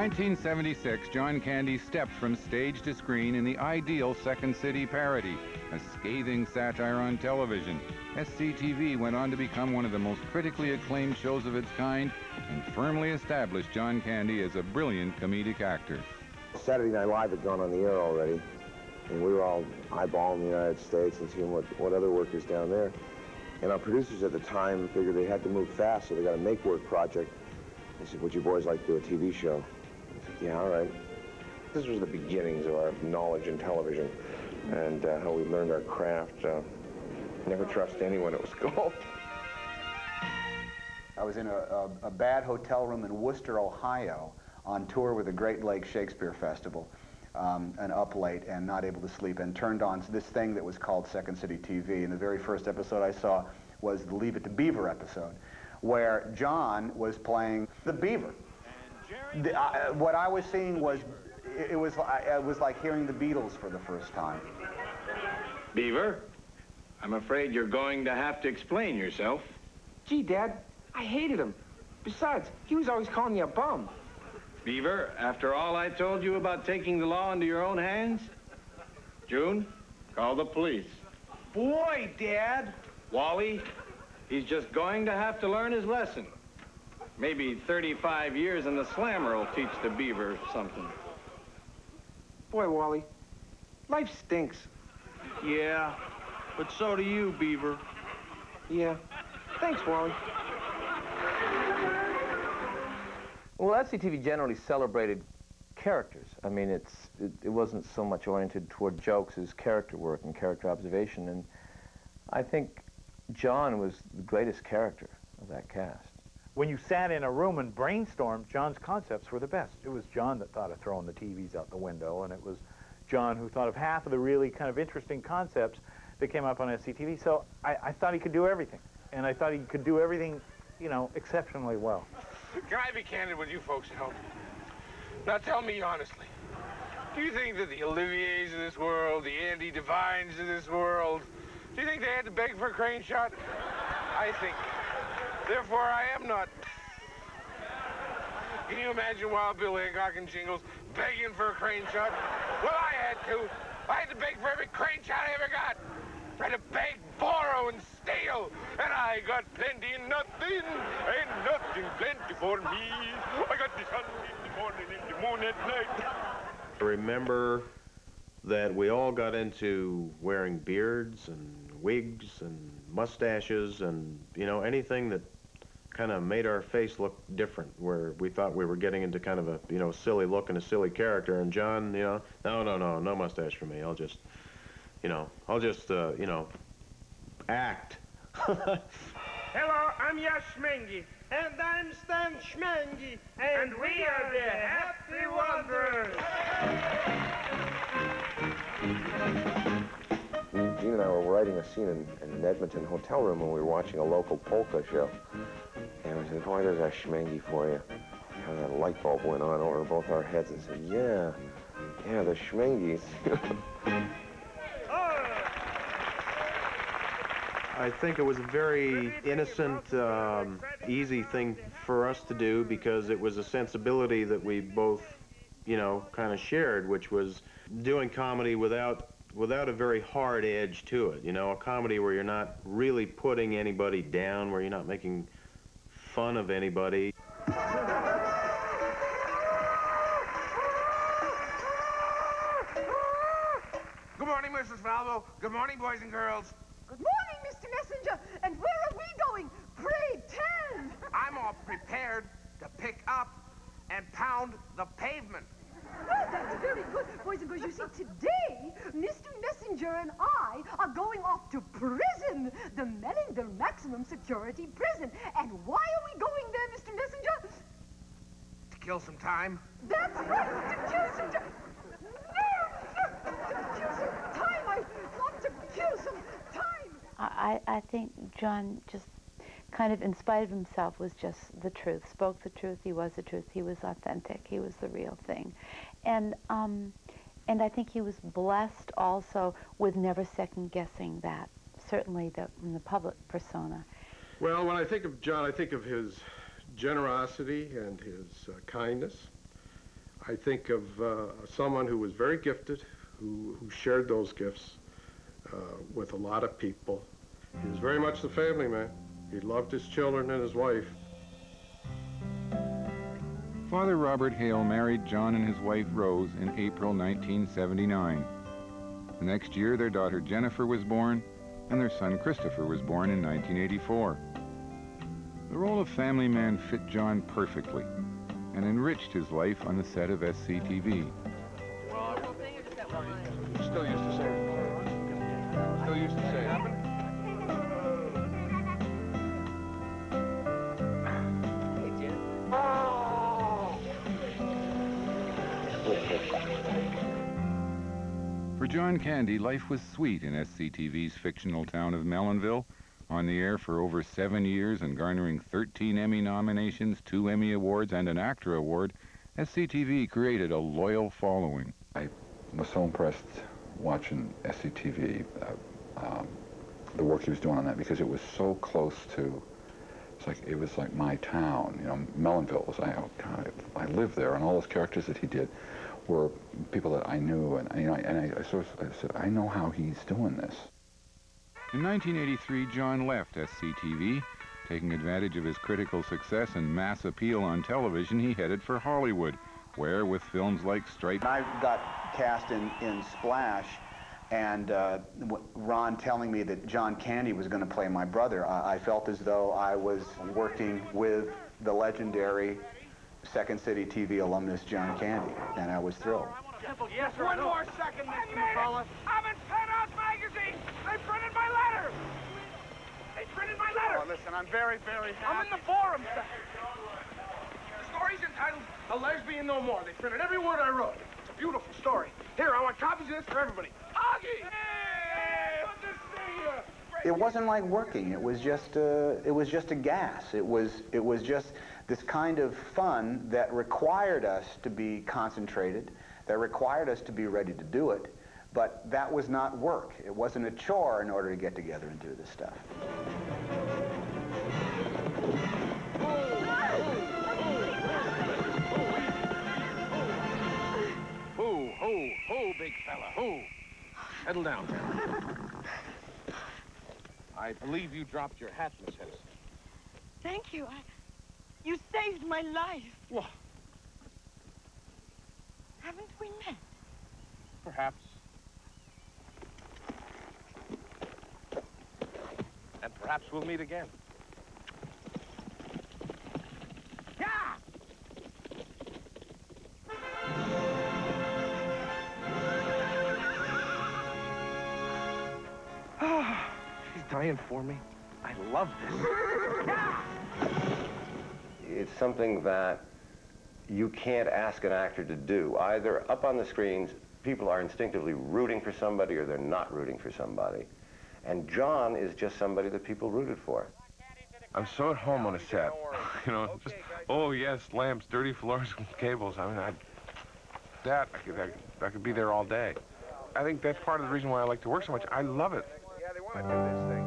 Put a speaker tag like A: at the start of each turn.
A: 1976, John Candy stepped from stage to screen in the ideal Second City parody, a scathing satire on television. SCTV went on to become one of the most critically acclaimed shows of its kind and firmly established John Candy as a brilliant comedic actor.
B: Saturday Night Live had gone on the air already, and we were all eyeballing the United States and seeing what, what other work is down there. And our producers at the time figured they had to move fast, so they got a make-work project. They said, would you boys like to do a TV show? Yeah, all right. This was the beginnings of our knowledge in television and uh, how we learned our craft. Uh, never trust anyone, it was.
C: I was in a, a, a bad hotel room in Wooster, Ohio, on tour with the Great Lakes Shakespeare Festival um, and up late and not able to sleep and turned on this thing that was called Second City TV. And the very first episode I saw was the Leave It to Beaver episode, where John was playing the beaver. The, uh, what I was seeing was, it, it was, it was like hearing the Beatles for the first time.
D: Beaver, I'm afraid you're going to have to explain yourself.
E: Gee, Dad, I hated him. Besides, he was always calling me a bum.
D: Beaver, after all I told you about taking the law into your own hands, June, call the police.
E: Boy, Dad!
D: Wally, he's just going to have to learn his lesson. Maybe 35 years in the slammer will teach the beaver something.
E: Boy, Wally, life stinks.
D: Yeah, but so do you, Beaver.
E: Yeah. Thanks, Wally.
F: Well, SCTV generally celebrated characters. I mean, it's it, it, wasn't so much oriented toward jokes as character work and character observation. And I think John was the greatest character of that cast.
G: When you sat in a room and brainstormed, John's concepts were the best. It was John that thought of throwing the TVs out the window, and it was John who thought of half of the really kind of interesting concepts that came up on SCTV. So I, I thought he could do everything, and I thought he could do everything, you know, exceptionally well.
H: Can I be candid with you folks at home? Now tell me honestly, do you think that the Oliviers of this world, the Andy Devines of this world, do you think they had to beg for a crane shot? I think. Therefore, I am not. Can you imagine Wild Bill Hickok and Jingles begging for a crane shot? Well, I had to. I had to beg for every crane shot I ever got. I had to beg, borrow, and steal. And I got plenty and nothing. Ain't nothing plenty for me. I got the sun in the morning and the moon at night.
I: Remember that we all got into wearing beards and wigs and mustaches and, you know, anything that kind of made our face look different, where we thought we were getting into kind of a, you know, silly look and a silly character. And John, you know, no, no, no, no mustache for me. I'll just you know, I'll just, uh, you know, act.
J: Hello, I'm Yosh Schmenge. And I'm Stan Schmenge. And, and we are the Happy Wanderers.
B: Gene and I were writing a scene in, in an Edmonton hotel room when we were watching a local polka show. And boy, there's a Schmenge for you. And that light bulb went on over both our heads and said, yeah, yeah, the Schmenges.
I: I think it was a very innocent, um, easy thing for us to do because it was a sensibility that we both, you know, kind of shared, which was doing comedy without without a very hard edge to it. You know, a comedy where you're not really putting anybody down, where you're not making fun of anybody.
K: Good morning, Mrs. Falbo. Good morning, boys and girls.
L: Good morning, Mr. Messenger. And where are we going? Pray tell.
K: I'm all prepared to pick up and pound the pavement.
L: Oh, that's very good. Boys and girls, you see, today, Mr. Messenger and I are going off to prison, the Melonville Maximum Security Prison. And why are we going there, Mr. Messenger?
K: To kill some time.
L: That's right, to kill some time. No, to kill some time. I want to kill some
M: I, I think John just kind of, in spite of himself, was just the truth, spoke the truth, he was the truth, he was authentic, he was the real thing. And, um, and I think he was blessed also with never second-guessing that, certainly the, in the public persona.
N: Well, when I think of John, I think of his generosity and his uh, kindness. I think of uh, someone who was very gifted, who, who shared those gifts uh, with a lot of people. He was very much the family man. He loved his children and his wife.
A: Father Robert Hale married John and his wife Rose in April 1979. The next year, their daughter Jennifer was born, and their son Christopher was born in 1984. The role of family man fit John perfectly and enriched his life on the set of SCTV.
H: Still used to say. Still used to say.
A: For John Candy, life was sweet in SCTV's fictional town of Melonville, on the air for over seven years and garnering 13 Emmy nominations, two Emmy Awards, and an ACTRA Award, SCTV created a loyal following.
O: I was so impressed watching SCTV, uh, um, the work he was doing on that, because it was so close to, it's like, it was like my town, you know, Melonville was, I, oh I lived there, and all those characters that he did were people that I knew, and, you know, and I, I sort of I said, I know how he's doing this.
A: In 1983, John left SCTV. Taking advantage of his critical success and mass appeal on television, he headed for Hollywood, where, with films like Striped...
C: I got cast in, in Splash, and uh, Ron telling me that John Candy was going to play my brother, I, I felt as though I was working with the legendary Second City TV alumnus John Candy, and I was thrilled.
J: Yes, One more second, Mr. McCullough. I'm in Penthouse Magazine. They printed my letter. They printed my letter.
H: Oh, listen, I'm very, very happy.
J: I'm in the forum section. The story's entitled A Lesbian No More. They printed every word I wrote. It's a beautiful story. Here, I want copies of this for everybody. Augie! Hey, good to see you.
C: It wasn't like working. It was just a, it was just a gas. It was it was just this kind of fun that required us to be concentrated, that required us to be ready to do it, but that was not work. It wasn't a chore in order to get together and do this stuff.
H: Who? Settle down. I believe you dropped your hat, Miss Henderson.
P: Thank you. I, you saved my life.
H: Well,
P: Haven't we met?
H: perhaps. And perhaps we'll meet again. She's dying for me. I love this.
Q: It's something that you can't ask an actor to do. Either up on the screens, people are instinctively rooting for somebody or they're not rooting for somebody. And John is just somebody that people rooted for.
R: I'm so at home on a set. You know, just, oh yes, lamps, dirty floors, cables. I mean, I, that, I could, I, could- I could be there all day. I think that's part of the reason why I like to work so much. I love it.
H: Yeah, they want to do this thing.